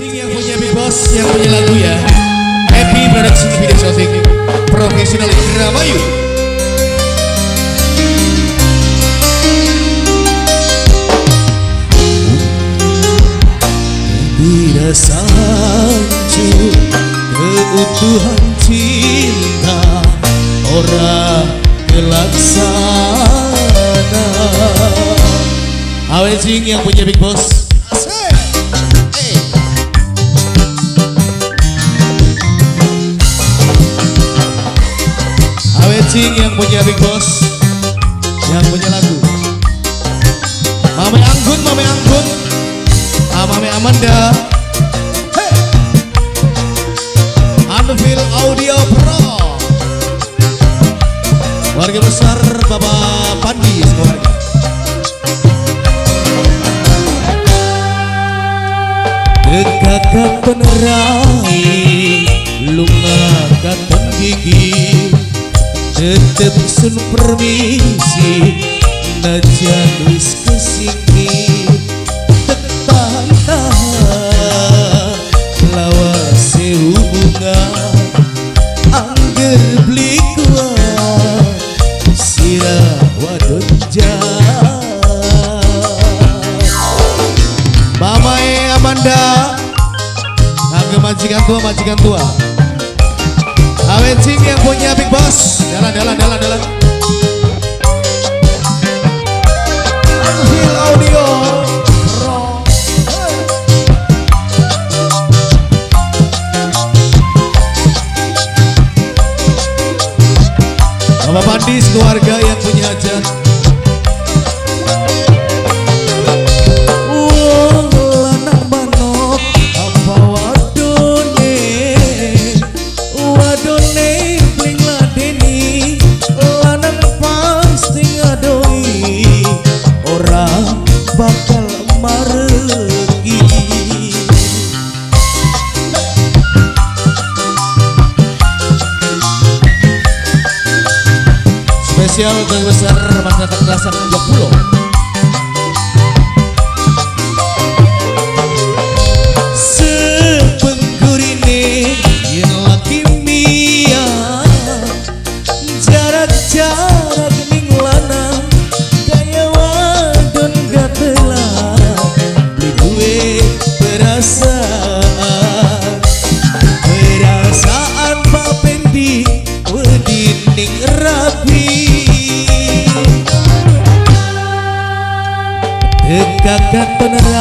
Cing yang punya Big Boss, yang punya lagu ya. Happy Production Video Shooting, Profesional Indramayu. Dirasa hancur keutuhan cinta orang kelaksana Awe Jing yang punya Big Boss Jing yang punya Big Boss Yang punya lagu Mame Anggun, Mame Anggun, ah, Mame Amanda. Hey. Anvil Audio Pro. Warga besar Bapak Pandi sekeluarga Dekatkan katon gigi Tetep sun permisi Najan wis Tetang-tahan Lawas hubungan Angger beli kuat Sirah wadon Mama Amanda. Angga majikan tua, majikan tua. Awe Cing yang punya Big Boss. Bapak Pandi keluarga yang punya hajat spesial bagi besar masyarakat kelasan 20 Dekakan penerai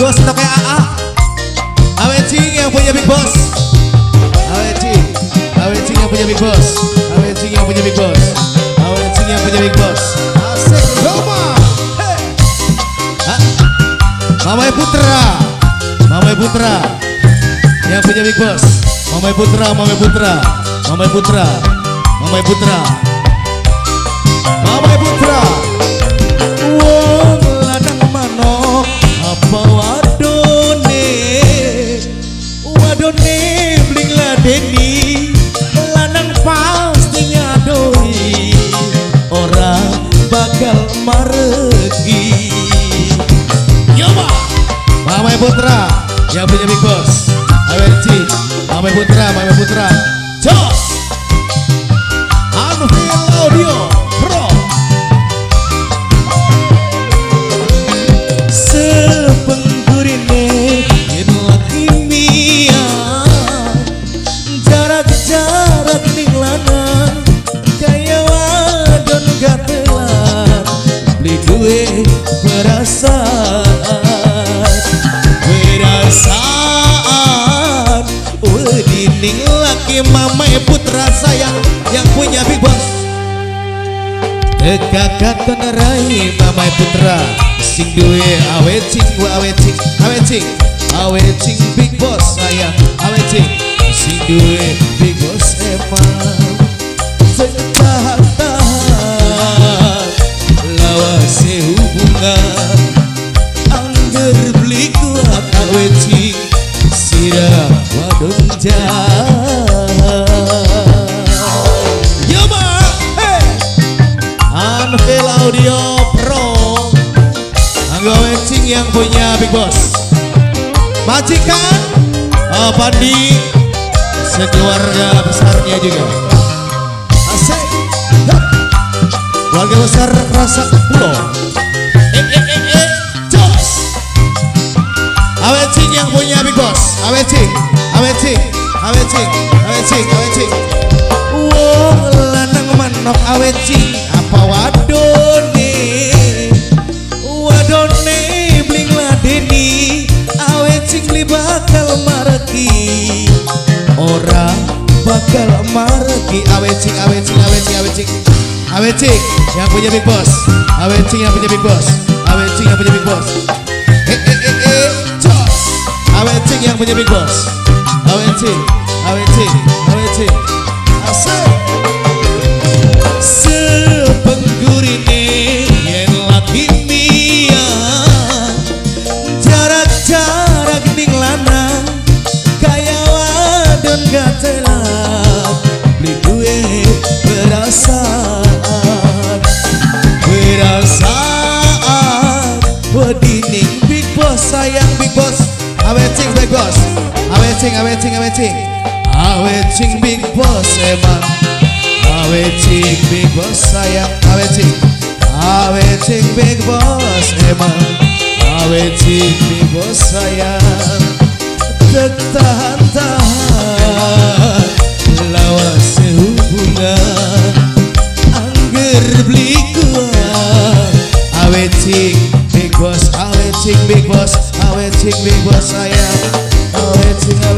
Anggo stoknya AA Awe Cing yang punya Big Boss. Awe Cing Awe Cing yang punya Big Boss. Awe Cing yang punya Big Boss. Awe Cing yang punya Big Boss. Asik Roma hey. Ah. Mamai Putra. Mamai Putra. Yang punya Big Boss. Mamai Putra Mamai Putra. Mamai Putra. Mamai Putra. Mamai bakal maregi. Yoba! Mamai Putra. Yang punya Big Boss. AWC Mamai Putra Mamai Putra. Jos! Anvil Audio mamai putra sayang Yang punya big boss. Dekakak tenerai mamai putra. Sing duwe awe cing gua awe cing Awe cing. Awe cing big boss saya Awe cing. Sing duwe big boss Majikan oh, Pandi Sekeluarga besarnya juga. Asik. Keluarga besar rasa pulau Eh eh eh eh. Jos. Awecing yang punya Big Boss. Awecing Awecing Awecing Awecing Awecing Wong lanang manok awecing Apa wadone Awecing li bakal mareki. Ora bakal mareki. Awecing Awecing Awecing Awecing Awecing yang punya Big Boss. Awecing yang punya Big Boss. Awecing yang punya Big Boss. Eh eh eh eh Jos Awecing yang punya Big Boss. Awecing Awecing Awecing Asik Awecing big boss. Awecing awecing awecing Awecing big boss emang Awecing big boss sayang Awecing Awecing big boss emang Awecing big boss sayang Tertahan-tahan Lawas sehubungan. Angger beli kuat Awecing big boss. Awecing big boss awaiting big boss I am awaiting